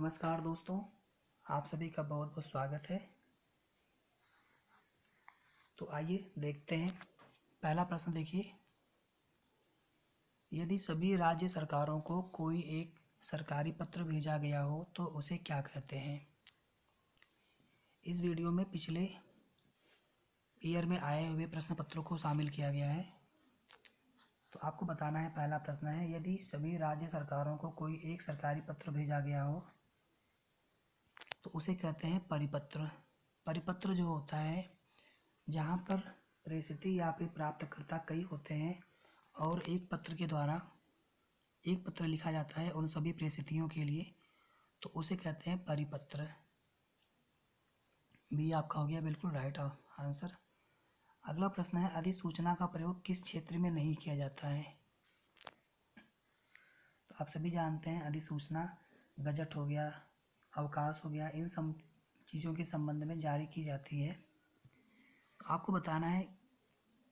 नमस्कार दोस्तों, आप सभी का बहुत बहुत स्वागत है। तो आइए देखते हैं। पहला प्रश्न देखिए। यदि सभी राज्य सरकारों को कोई एक सरकारी पत्र भेजा गया हो तो उसे क्या कहते हैं? इस वीडियो में पिछले ईयर में आए हुए प्रश्न पत्रों को शामिल किया गया है। तो आपको बताना है, पहला प्रश्न है, यदि सभी राज्य सरकारों को कोई एक सरकारी पत्र भेजा गया हो तो उसे कहते हैं परिपत्र। परिपत्र जो होता है, जहाँ पर प्रेषिती या फिर प्राप्तकर्ता कई होते हैं और एक पत्र के द्वारा एक पत्र लिखा जाता है उन सभी प्रेषितियों के लिए तो उसे कहते हैं परिपत्र। बी आपका हो गया बिल्कुल राइट आंसर अगला प्रश्न है, अधिसूचना का प्रयोग किस क्षेत्र में नहीं किया जाता है? तो आप सभी जानते हैं, अधिसूचना बजट हो गया अवकाश हो गया, इन सब चीज़ों के संबंध में जारी की जाती है। तो आपको बताना है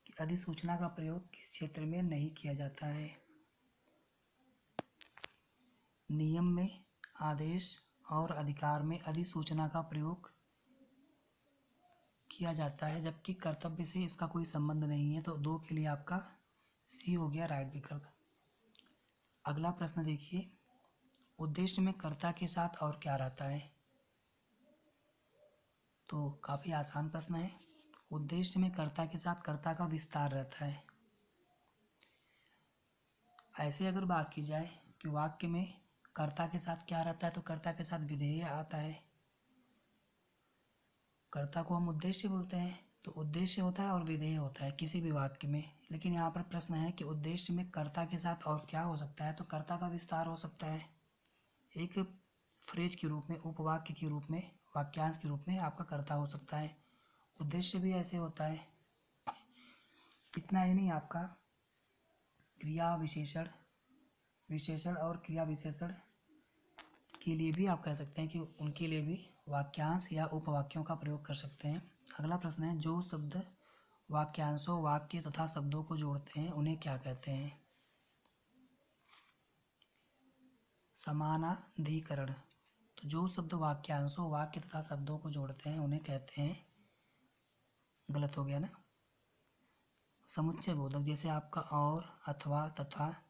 कि अधिसूचना का प्रयोग किस क्षेत्र में नहीं किया जाता है। नियम में आदेश और अधिकार में अधिसूचना का प्रयोग किया जाता है, जबकि कर्तव्य से इसका कोई संबंध नहीं है तो दो के लिए आपका सी हो गया राइट विकल्प। अगला प्रश्न देखिए। उद्देश्य में कर्ता के साथ और क्या रहता है? तो काफ़ी आसान प्रश्न है। उद्देश्य में कर्ता के साथ कर्ता का विस्तार रहता है। ऐसे अगर बात की जाए कि वाक्य में कर्ता के साथ क्या रहता है तो कर्ता के साथ विधेय आता है। कर्ता को हम उद्देश्य बोलते हैं तो उद्देश्य होता है और विधेय होता है किसी भी वाक्य में। लेकिन यहाँ पर प्रश्न है कि उद्देश्य में कर्ता के साथ और क्या हो सकता है तो कर्ता का विस्तार हो सकता है। एक फ्रेज के रूप में, उपवाक्य के रूप में, वाक्यांश के रूप में आपका कर्ता हो सकता है। उद्देश्य भी ऐसे होता है। इतना ही नहीं, आपका क्रिया विशेषण विशेषण और क्रिया विशेषण के लिए भी आप कह सकते हैं कि उनके लिए भी वाक्यांश या उपवाक्यों का प्रयोग कर सकते हैं। अगला प्रश्न है, जो शब्द वाक्यांशों, वाक्य तथा शब्दों को जोड़ते हैं, उन्हें क्या कहते हैं? समानाधिकरण। तो जो शब्द वाक्यांशों, वाक्य तथा शब्दों को जोड़ते हैं, उन्हें कहते हैं, गलत हो गया ना? समुच्चय बोधक जैसे आपका और, अथवा, तथा।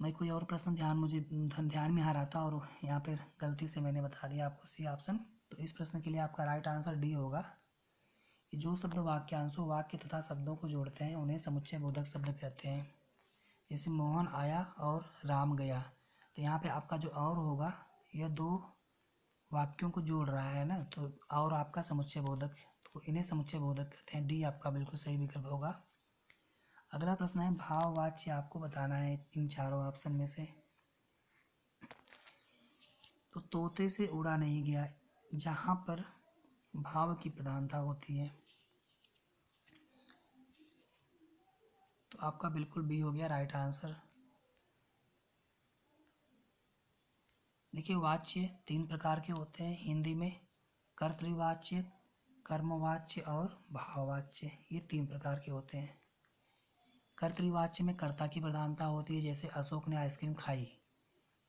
मैं कोई और प्रश्न ध्यान मुझे, ध्यान में आ रहा था और यहाँ पर गलती से मैंने बता दिया आपको सी ऑप्शन तो इस प्रश्न के लिए आपका राइट आंसर डी होगा। कि जो शब्द वाक्यांशों, वाक्य तथा शब्दों को जोड़ते हैं, उन्हें समुच्चय बोधक शब्द कहते हैं। जैसे मोहन आया और राम गया। तो यहाँ पे आपका जो और होगा यह दो वाक्यों को जोड़ रहा है ना? तो और आपका समुच्चय बोधक तो इन्हें समुच्चय बोधक कहते हैं। डी आपका बिल्कुल सही विकल्प होगा। अगला प्रश्न है, भाववाच्य आपको बताना है इन चारों ऑप्शन में से। तो तोते से उड़ा नहीं गया, जहाँ पर भाव की प्रधानता होती है। तो आपका बिल्कुल बी हो गया राइट आंसर देखिए, वाच्य तीन प्रकार के होते हैं। हिंदी में कर्तवाच्य, कर्मवाच्य और भाववाच्य, ये तीन प्रकार के होते हैं। कर्तवाच्य में कर्ता की प्रधानता होती है, जैसे अशोक ने आइसक्रीम खाई।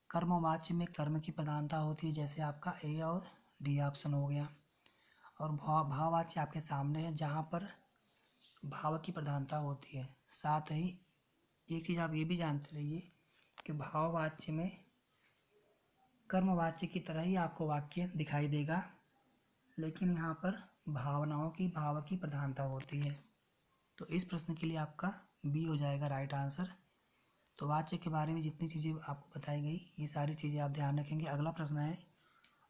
कर्मवाच्य में कर्म की प्रधानता होती है, जैसे आपका ए और डी ऑप्शन हो गया। और भाव भाववाच्य आपके सामने है, जहाँ पर भाव की प्रधानता होती है। साथ ही एक चीज़ आप ये भी जानते रहिए कि भाववाच्य में कर्मवाच्य की तरह ही आपको वाक्य दिखाई देगा। लेकिन यहाँ पर भावनाओं की, भाव की प्रधानता होती है। तो इस प्रश्न के लिए आपका बी हो जाएगा राइट आंसर तो वाच्य के बारे में जितनी चीज़ें आपको बताई गई, ये सारी चीज़ें आप ध्यान रखेंगे। अगला प्रश्न है,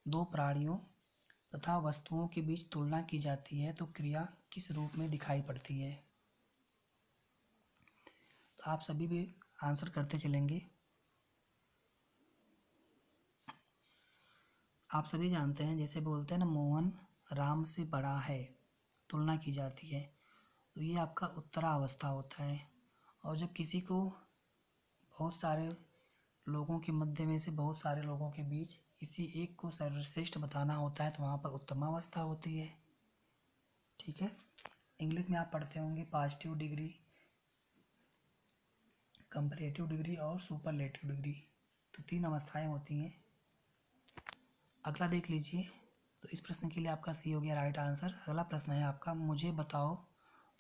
दो प्राणियों तथा वस्तुओं के बीच तुलना की जाती है तो क्रिया किस रूप में दिखाई पड़ती है? तो आप सभी भी आंसर करते चलेंगे। आप सभी जानते हैं, जैसे बोलते हैं ना, मोहन राम से बड़ा है, तुलना की जाती है। तो ये आपका उत्तरावस्था होता है। और जब किसी को बहुत सारे लोगों के मध्य में से बहुत सारे लोगों के बीच किसी एक को सर्वश्रेष्ठ बताना होता है तो वहाँ पर उत्तमावस्था होती है। ठीक है? इंग्लिश में आप पढ़ते होंगे पॉजिटिव डिग्री कंपरेटिव डिग्री और सुपरलेटिव डिग्री तो तीन अवस्थाएँ होती हैं। अगला देख लीजिए। तो इस प्रश्न के लिए आपका सी हो गया राइट आंसर अगला प्रश्न है आपका, मुझे बताओ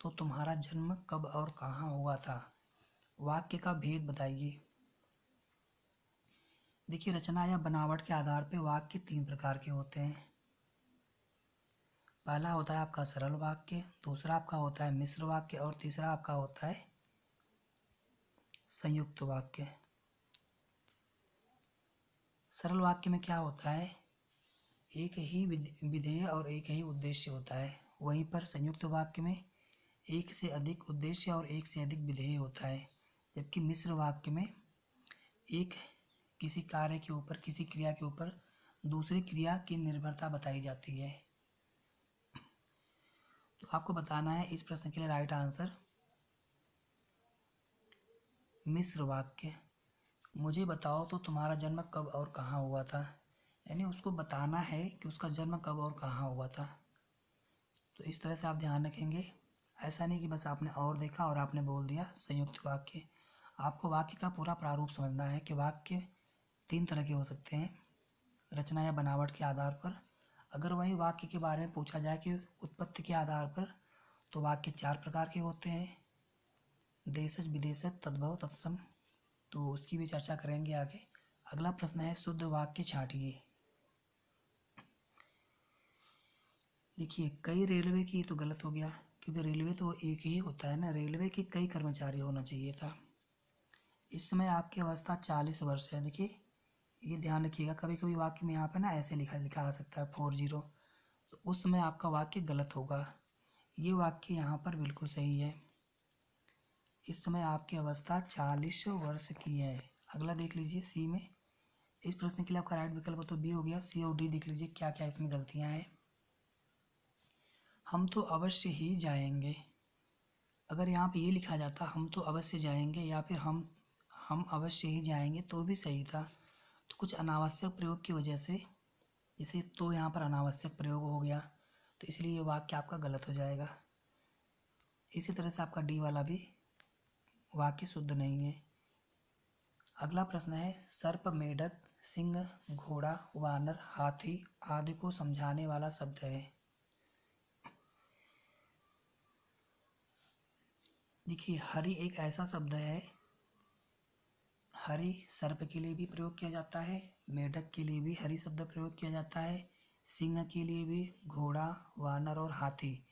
तो तुम्हारा जन्म कब और कहाँ हुआ था? वाक्य का भेद बताइए। देखिए, रचना या बनावट के आधार पर वाक्य तीन प्रकार के होते हैं। पहला होता है आपका सरल वाक्य, दूसरा आपका होता है मिश्र वाक्य और तीसरा आपका होता है संयुक्त वाक्य। सरल वाक्य में क्या होता है? एक ही विधेय और एक ही उद्देश्य होता है। वहीं पर संयुक्त वाक्य में एक से अधिक उद्देश्य और एक से अधिक विधेय होता है, जबकि मिश्र वाक्य में एक किसी कार्य के ऊपर, किसी क्रिया के ऊपर दूसरी क्रिया की निर्भरता बताई जाती है। तो आपको बताना है इस प्रश्न के लिए राइट आंसर। मिश्र वाक्य, मुझे बताओ तो तुम्हारा जन्म कब और कहाँ हुआ था? यानी उसको बताना है कि उसका जन्म कब और कहाँ हुआ था। तो इस तरह से आप ध्यान रखेंगे। ऐसा नहीं कि बस आपने और देखा और आपने बोल दिया, संयुक्त वाक्य। आपको वाक्य का पूरा प्रारूप समझना है कि वाक्य तीन तरह के हो सकते हैं, रचना या बनावट के आधार पर। अगर वही वाक्य के बारे में पूछा जाए कि उत्पत्ति के आधार पर तो वाक्य चार प्रकार के होते हैं। देशज विदेशज तद्भव तत्सम। तो उसकी भी चर्चा करेंगे आगे। अगला प्रश्न है, शुद्ध वाक्य छाटिए। देखिए, कई रेलवे की तो गलत हो गया, क्योंकि रेलवे तो एक ही होता है ना। रेलवे के कई कर्मचारी होना चाहिए था। इस समय आपकी अवस्था चालीस वर्ष है। देखिए, ये ध्यान रखिएगा कभी कभी वाक्य में यहाँ पे ना ऐसे लिखा लिखा आ सकता है, फोर ज़ीरो। तो उस समय आपका वाक्य गलत होगा। ये वाक्य यहाँ पर बिल्कुल सही है। इस समय आपकी अवस्था चालीस वर्ष की है। अगला देख लीजिए, सी में। इस प्रश्न के लिए आपका राइट विकल्प तो बी हो गया। सी और डी देख लीजिए क्या क्या इसमें गलतियाँ हैं। हम तो अवश्य ही जाएँगे। अगर यहाँ पे ये लिखा जाता, हम तो अवश्य जाएँगे या फिर हम हम अवश्य ही जाएँगे तो भी सही था। तो कुछ अनावश्यक प्रयोग की वजह से, इसे तो यहाँ पर अनावश्यक प्रयोग हो गया। तो इसलिए ये वाक्य आपका गलत हो जाएगा। इसी तरह से आपका डी वाला भी वाक्य शुद्ध नहीं है। अगला प्रश्न है, सर्प, मेढक, सिंह, घोड़ा, वानर, हाथी आदि को समझाने वाला शब्द है। देखिए, हरि एक ऐसा शब्द है, हरि सर्प के लिए भी प्रयोग किया जाता है, मेढक के लिए भी हरि शब्द प्रयोग किया जाता है, सिंह के लिए भी घोड़ा, वानर और हाथी,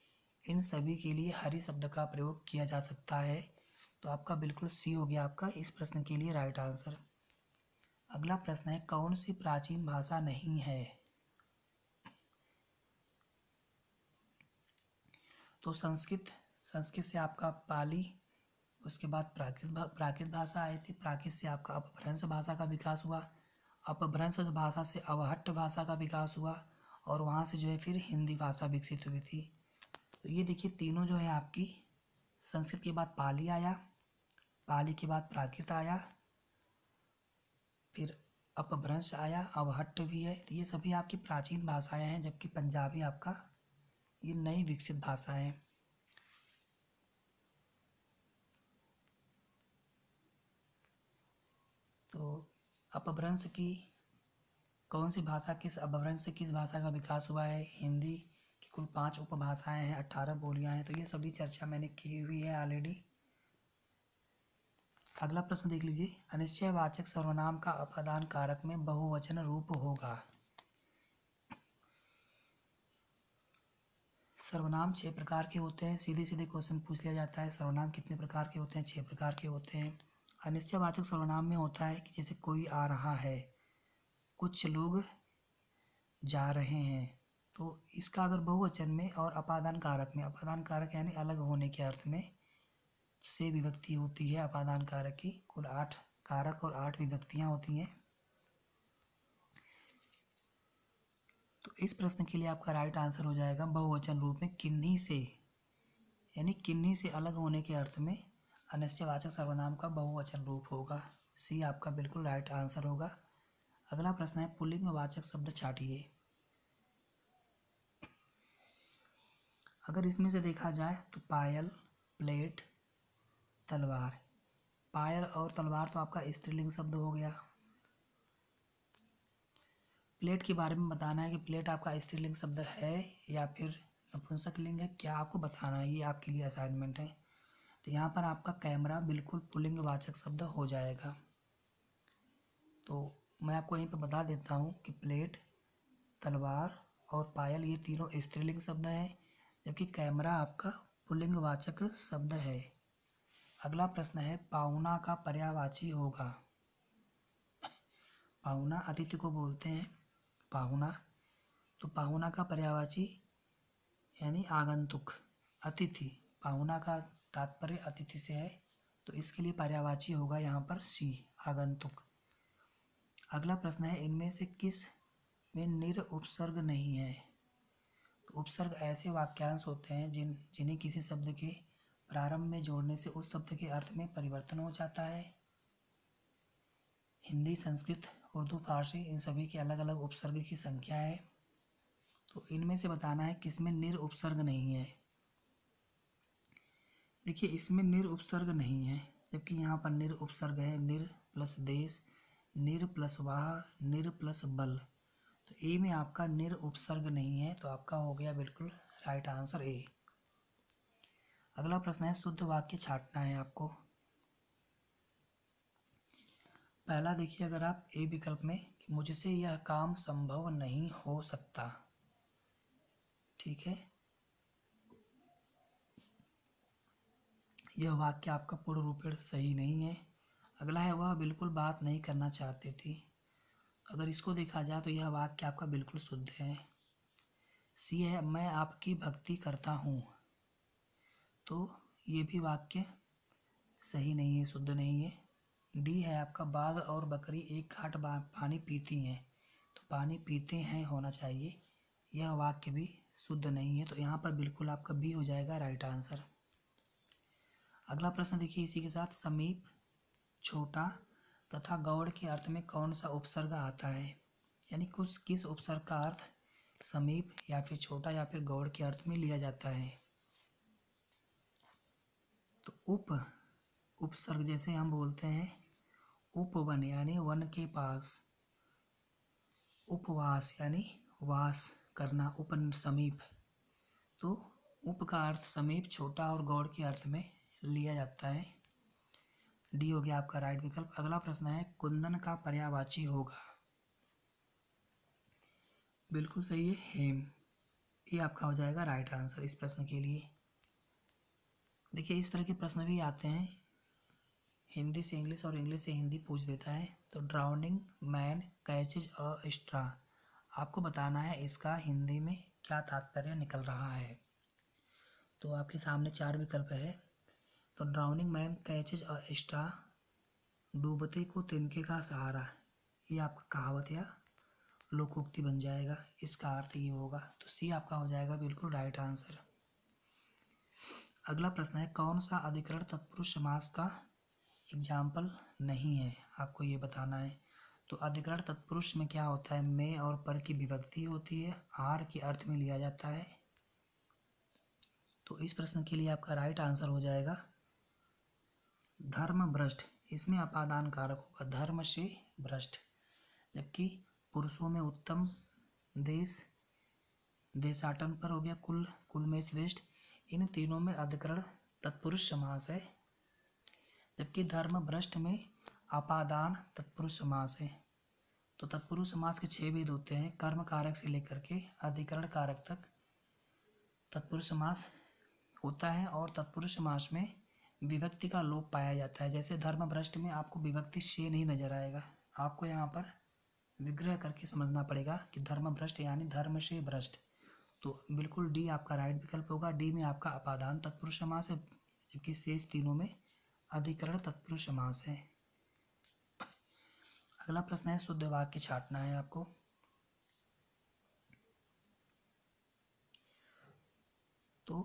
इन सभी के लिए हरि शब्द का प्रयोग किया जा सकता है। तो आपका बिल्कुल सी हो गया आपका इस प्रश्न के लिए राइट आंसर। अगला प्रश्न है, कौन सी प्राचीन भाषा नहीं है? तो संस्कृत संस्कृत से आपका पाली, उसके बाद प्राकृत प्राकृत भाषा आई थी। प्राकृत से आपका अपभ्रंश भाषा का विकास हुआ। अपभ्रंश भाषा से अवहट्ट भाषा का विकास हुआ और वहाँ से जो है फिर हिंदी भाषा विकसित हुई थी। तो ये देखिए तीनों जो है आपकी संस्कृत के बाद पाली आया, पाली के बाद प्राकृत आया, फिर अपभ्रंश आया, अवहट्ट भी है। तो ये सभी आपकी प्राचीन भाषाएँ हैं, जबकि पंजाबी आपका ये नई विकसित भाषा है। तो अपभ्रंश की कौन सी भाषा किस अपभ्रंश से किस भाषा का विकास हुआ है? हिंदी की कुल पाँच उपभाषाएँ हैं, अट्ठारह बोलियाँ हैं। तो ये सभी चर्चा मैंने की हुई है ऑलरेडी अगला प्रश्न देख लीजिए। अनिश्चयवाचक सर्वनाम का अपादान कारक में बहुवचन रूप होगा। सर्वनाम छह प्रकार के होते हैं। सीधे सीधे क्वेश्चन पूछ लिया जाता है। सर्वनाम कितने प्रकार के होते हैं? छह प्रकार के होते हैं। अनिश्चयवाचक सर्वनाम में होता है कि जैसे कोई आ रहा है। कुछ लोग जा रहे हैं। तो इसका अगर बहुवचन में और अपादान कारक में अपादान कारक यानी अलग होने के अर्थ में से विभक्ति होती है अपादान कारक की कुल आठ कारक और आठ विभक्तियाँ होती हैं। तो इस प्रश्न के लिए आपका राइट आंसर हो जाएगा बहुवचन रूप में किन्हीं से, यानी किन्हीं से अलग होने के अर्थ में अनस्यवाचक सर्वनाम का बहुवचन रूप होगा। सी, आपका बिल्कुल राइट आंसर होगा। अगला प्रश्न है, पुल्लिंग वाचक शब्द छाटिए। अगर इसमें से देखा जाए तो पायल, प्लेट, तलवार। पायल और तलवार तो आपका स्त्रीलिंग शब्द हो गया। प्लेट के बारे में बताना है कि प्लेट आपका स्त्रीलिंग शब्द है या फिर नपुंसक लिंग है। क्या आपको बताना है? ये आपके लिए असाइनमेंट है। तो यहाँ पर आपका कैमरा बिल्कुल पुलिंग वाचक शब्द हो जाएगा। तो मैं आपको यहीं पर बता देता हूँ कि प्लेट, तलवार और पायल ये तीनों स्त्रीलिंग शब्द हैं, जबकि कैमरा आपका पुलिंग वाचक शब्द है। अगला प्रश्न है, पाहुना का पर्यावाची होगा। पाहुना, अतिथि को बोलते हैं पाहुना। तो पाहुना का पर्यावाची यानी आगंतुक, अतिथि। पाहुना का तात्पर्य अतिथि से है तो इसके लिए पर्यावाची होगा यहाँ पर सी, आगंतुक। अगला प्रश्न है, इनमें से किसमें निर उपसर्ग नहीं है? तो उपसर्ग ऐसे वाक्यांश होते हैं जिन, जिन्हें किसी शब्द के प्रारंभ में जोड़ने से उस शब्द के अर्थ में परिवर्तन हो जाता है। हिंदी, संस्कृत, उर्दू, फारसी, इन सभी के अलग अलग उपसर्ग की संख्या है। तो इनमें से बताना है किसमें निर उपसर्ग नहीं है। देखिए, इसमें निर उपसर्ग नहीं है, जबकि यहाँ पर निर उपसर्ग है। निर प्लस देश, निर प्लस वाह, निर प्लस बल। तो ए में आपका निर उपसर्ग नहीं है तो आपका हो गया बिल्कुल राइट आंसर ए। अगला प्रश्न है, शुद्ध वाक्य छाटना है आपको। पहला देखिए, अगर आप ए विकल्प में मुझसे यह काम संभव नहीं हो सकता, ठीक है? यह वाक्य आपका पूर्ण रूपेण सही नहीं है। अगला है, वह बिल्कुल बात नहीं करना चाहती थी। अगर इसको देखा जाए तो यह वाक्य आपका बिल्कुल शुद्ध है। सी है, मैं आपकी भक्ति करता हूँ। तो ये भी वाक्य सही नहीं है, शुद्ध नहीं है। डी है, आपका बाघ और बकरी एक घाट पानी पीती हैं। तो पानी पीते हैं होना चाहिए। यह वाक्य भी शुद्ध नहीं है तो यहाँ पर बिल्कुल आपका बी हो जाएगा राइट आंसर अगला प्रश्न देखिए इसी के साथ, समीप, छोटा तथा गौड़ के अर्थ में कौन सा उपसर्ग आता है? यानी कुछ किस उपसर्ग का अर्थ समीप या फिर छोटा या फिर गौड़ के अर्थ में लिया जाता है? तो उप, उपसर्ग जैसे हम बोलते हैं, उपवन यानी वन के पास, उपवास यानी वास करना, उपन समीप। तो उप का अर्थ समीप, छोटा और गौड़ के अर्थ में लिया जाता है। डी हो गया आपका राइट विकल्प। अगला प्रश्न है, कुंदन का पर्यावाची होगा। बिल्कुल सही है, हेम। ये आपका हो जाएगा राइट आंसर इस प्रश्न के लिए। देखिए, इस तरह के प्रश्न भी आते हैं। हिंदी से इंग्लिश और इंग्लिश से हिंदी पूछ देता है। तो drowning man catches a straw आपको बताना है, इसका हिंदी में क्या तात्पर्य निकल रहा है। तो आपके सामने चार विकल्प है। तो drowning man catches a straw डूबते को तिनके का सहारा। ये आपका कहावत या लोकोक्ति बन जाएगा। इसका अर्थ ये होगा। तो सी आपका हो जाएगा बिल्कुल राइट आंसर अगला प्रश्न है, कौन सा अधिकरण तत्पुरुष समास का एग्ज़ाम्पल नहीं है? आपको ये बताना है। तो अधिकरण तत्पुरुष में क्या होता है? मे और पर की विभक्ति होती है। आर के अर्थ में लिया जाता है। तो इस प्रश्न के लिए आपका राइट आंसर हो जाएगा। धर्म भ्रष्ट इसमें अपादान कारक होगा। धर्म से भ्रष्ट। जबकि पुरुषों में उत्तम देश, देशाटन पर हो गया कुल कुल में श्रेष्ठ। इन तीनों में अधिकरण तत्पुरुष समास है। जबकि धर्म भ्रष्ट में अपादान तत्पुरुष समास है। तो तत्पुरुष समास के छह भेद होते हैं। कर्म कारक से लेकर के अधिकरण कारक तक तत्पुरुष समास होता है और तत्पुरुष समास में विभक्ति का लोप पाया जाता है। जैसे धर्म भ्रष्ट में आपको विभक्ति से नहीं नज़र आएगा। आपको यहाँ पर विग्रह करके समझना पड़ेगा कि धर्म भ्रष्ट यानी धर्म से भ्रष्ट। तो बिल्कुल डी आपका राइट विकल्प होगा। डी में आपका अपादान तत्पुरुष समास है, जबकि शेष तीनों में अधिकरण तत्पुरुष समास है। अगला प्रश्न है, शुद्ध वाक्य छाटना है आपको तो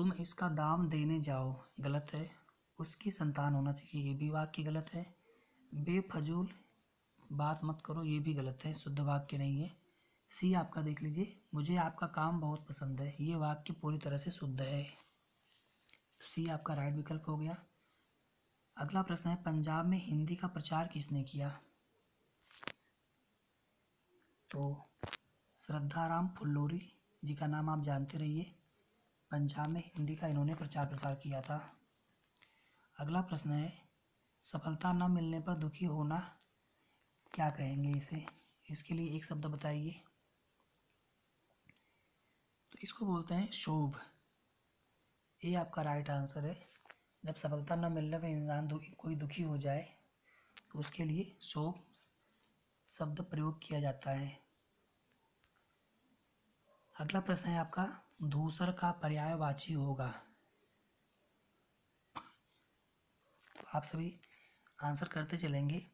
तुम इसका दाम देने जाओ। गलत है। उसकी संतान होना चाहिए, ये भी वाक्य गलत है। बेफजूल बात मत करो, ये भी गलत है, शुद्ध वाक्य नहीं है। सी, आपका देख लीजिए, मुझे आपका काम बहुत पसंद है। ये वाक्य पूरी तरह से शुद्ध है। सी, आपका राइट विकल्प हो गया। अगला प्रश्न है, पंजाब में हिंदी का प्रचार किसने किया? तो श्रद्धाराम फुल्लोरी जी का नाम आप जानते रहिए। पंजाब में हिंदी का इन्होंने प्रचार प्रसार किया था। अगला प्रश्न है, सफलता न मिलने पर दुखी होना क्या कहेंगे इसे? इसके लिए एक शब्द बताइए। तो इसको बोलते हैं शोभ। ये आपका राइट आंसर है। जब सफलता न मिलने पर इंसान दुखी कोई दुखी हो जाए तो उसके लिए शोभ शब्द प्रयोग किया जाता है। अगला प्रश्न है आपका दूसर का पर्यायवाची होगा। तो आप सभी आंसर करते चलेंगे।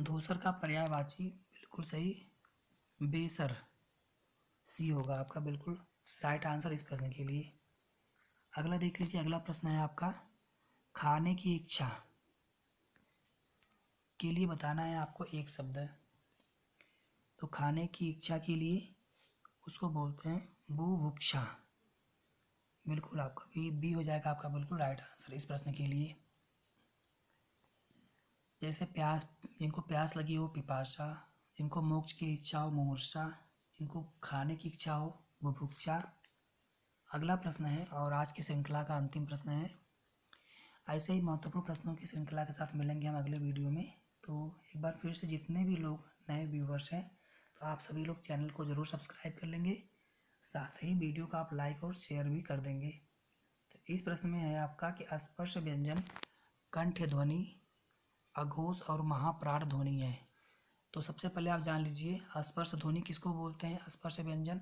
दूसर का पर्यायवाची बिल्कुल सही, बेसर सी होगा आपका बिल्कुल राइट आंसर इस प्रश्न के लिए। अगला देख लीजिए, अगला प्रश्न है आपका, खाने की इच्छा के लिए बताना है आपको एक शब्द। तो खाने की इच्छा के लिए उसको बोलते हैं बुभुक्षा बिल्कुल आपका बी बी हो जाएगा आपका बिल्कुल राइट आंसर इस प्रश्न के लिए। जैसे प्यास, जिनको प्यास लगी हो, पिपाशा, जिनको मोक्ष की इच्छा हो मुमूर्षा जिनको खाने की इच्छा हो बुभुक्षा अगला प्रश्न है और आज की श्रृंखला का अंतिम प्रश्न है। ऐसे ही महत्वपूर्ण प्रश्नों की श्रृंखला के साथ मिलेंगे हम अगले वीडियो में। तो एक बार फिर से जितने भी लोग, नए व्यूवर्स हैं तो आप सभी लोग चैनल को ज़रूर सब्सक्राइब कर लेंगे। साथ ही वीडियो को आप लाइक और शेयर भी कर देंगे। तो इस प्रश्न में है आपका कि स्पर्श व्यंजन कंठ ध्वनि, अघोष और महाप्राण ध्वनि है। तो सबसे पहले आप जान लीजिए स्पर्श ध्वनि किसको बोलते हैं? स्पर्श व्यंजन।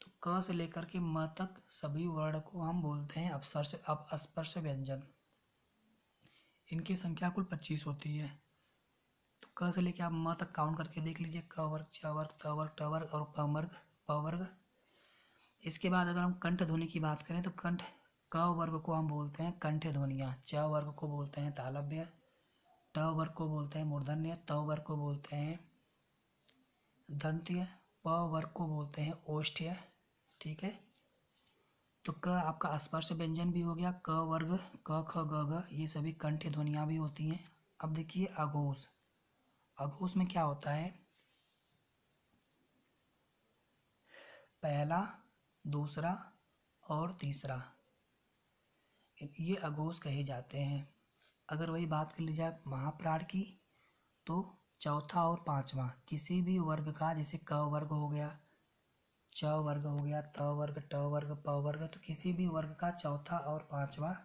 तो क से लेकर के म तक सभी वर्ण को हम बोलते हैं अपस्पर्श अब स्पर्श व्यंजन। इनकी संख्या कुल पच्चीस होती है। क से लेके आप म तक काउंट करके देख लीजिए। क वर्ग च वर्ग त वर्ग ट वर्ग और प वर्ग प वर्ग इसके बाद अगर हम कंठ ध्वनि की बात करें तो कंठ क वर्ग को हम बोलते हैं कंठ ध्वनिया। च वर्ग को बोलते हैं तालव्य, ट वर्ग को बोलते हैं मूर्धन्य, त वर्ग को बोलते हैं दंत्य, प वर्ग को बोलते हैं ओष्ठ्य, ठीक है? तो क आपका स्पर्श व्यंजन भी हो गया। क वर्ग, क, ख, ग ये सभी कंठ ध्वनियाँ भी होती हैं। अब देखिए अघोष अघोष में क्या होता है? पहला, दूसरा और तीसरा। ये अघोष कहे जाते हैं। अगर वही बात कर ली जाए महाप्राण की तो चौथा और पांचवा, किसी भी वर्ग का, जैसे क वर्ग हो गया, च वर्ग हो गया, त वर्ग, ट वर्ग, प वर्ग तो किसी भी वर्ग का चौथा और पांचवा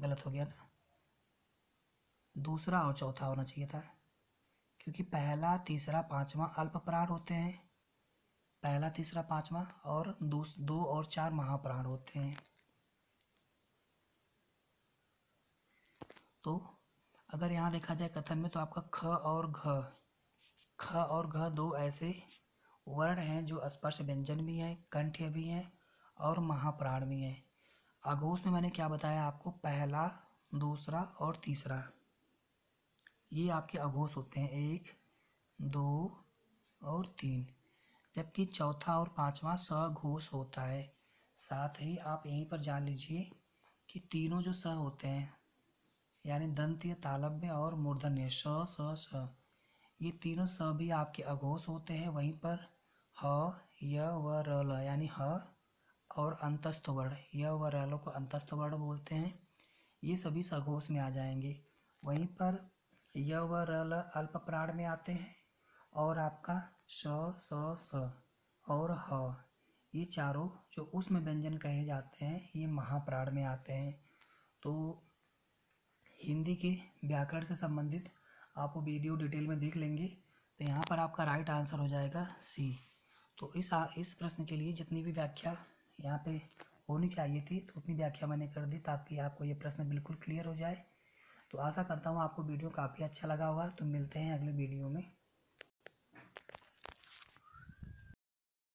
गलत हो गया ना। दूसरा और चौथा होना चाहिए था। क्योंकि पहला, तीसरा, पांचवा अल्प प्राण होते हैं। पहला, तीसरा, पांचवा और दो दो और चार महाप्राण होते हैं। तो अगर यहाँ देखा जाए कथन में तो आपका ख और घ, ख और घ दो ऐसे वर्ण हैं जो स्पर्श व्यंजन भी हैं कंठ्य भी हैं और महाप्राण भी हैं। अघोष में मैंने क्या बताया आपको? पहला, दूसरा और तीसरा। ये आपके अघोष होते हैं। एक, दो और तीन। जबकि चौथा और पांचवा सघोष होता है। साथ ही आप यहीं पर जान लीजिए कि तीनों जो स होते हैं, यानी दंत्य, तालव्य और मूर्धन्य, स स स, ये तीनों स भी आपके अघोष होते हैं। वहीं पर ह, य, व, र, ल, यानी ह और अंतस्थ वर्ण, य, व, र, ल को अंतस्थ वर्ण बोलते हैं। ये सभी सघोष में आ जाएँगे। वहीं पर य व र ल अल्प प्राण में आते हैं और आपका स स स और ह ये चारों जो उसमें व्यंजन कहे जाते हैं ये महाप्राण में आते हैं। तो हिंदी के व्याकरण से संबंधित आप वो वीडियो डिटेल में देख लेंगे तो यहाँ पर आपका राइट आंसर हो जाएगा सी तो इस आ, इस प्रश्न के लिए जितनी भी व्याख्या यहाँ पे होनी चाहिए थी तो उतनी व्याख्या मैंने कर दी ताकि आपको ये प्रश्न बिल्कुल क्लियर हो जाए। तो आशा करता हूँ आपको वीडियो काफ़ी अच्छा लगा होगा। तो मिलते हैं अगले वीडियो में।